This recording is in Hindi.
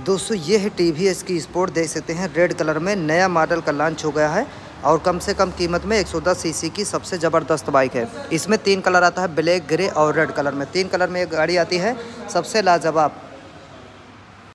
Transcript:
दोस्तों, ये है टीवीएस की स्पोर्ट, देख सकते हैं, रेड कलर में नया मॉडल का लॉन्च हो गया है और कम से कम कीमत में 110 सीसी की सबसे ज़बरदस्त बाइक है। इसमें तीन कलर आता है, ब्लैक, ग्रे और रेड कलर में। तीन कलर में एक गाड़ी आती है, सबसे लाजवाब।